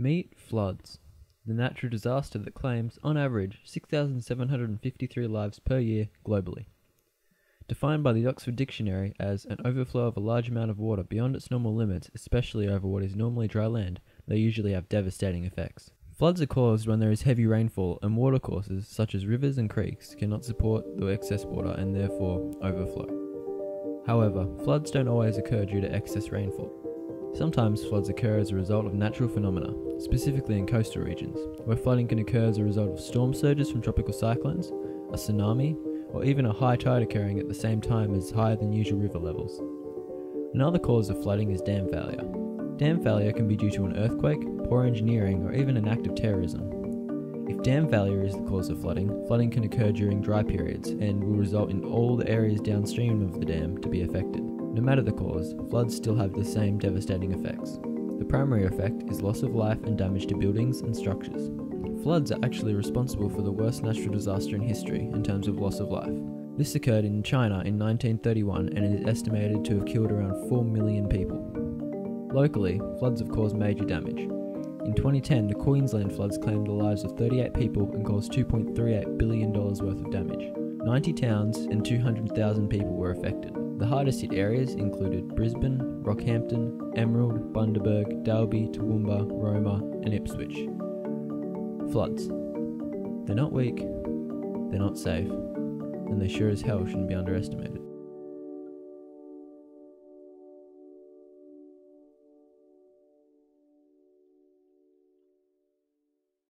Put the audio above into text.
Meet floods, the natural disaster that claims, on average, 6,753 lives per year globally. Defined by the Oxford Dictionary as an overflow of a large amount of water beyond its normal limits, especially over what is normally dry land, they usually have devastating effects. Floods are caused when there is heavy rainfall and watercourses, such as rivers and creeks, cannot support the excess water and therefore overflow. However, floods don't always occur due to excess rainfall. Sometimes floods occur as a result of natural phenomena, specifically in coastal regions, where flooding can occur as a result of storm surges from tropical cyclones, a tsunami, or even a high tide occurring at the same time as higher than usual river levels. Another cause of flooding is dam failure. Dam failure can be due to an earthquake, poor engineering, or even an act of terrorism. If dam failure is the cause of flooding, flooding can occur during dry periods and will result in all the areas downstream of the dam to be affected. No matter the cause, floods still have the same devastating effects. The primary effect is loss of life and damage to buildings and structures. Floods are actually responsible for the worst natural disaster in history in terms of loss of life. This occurred in China in 1931 and is estimated to have killed around 4 million people. Locally, floods have caused major damage. In 2010, the Queensland floods claimed the lives of 38 people and caused $2.38 billion worth of damage. 90 towns and 200,000 people were affected. The hardest hit areas included Brisbane, Rockhampton, Emerald, Bundaberg, Dalby, Toowoomba, Roma, and Ipswich. Floods. They're not weak, they're not safe, and they sure as hell shouldn't be underestimated.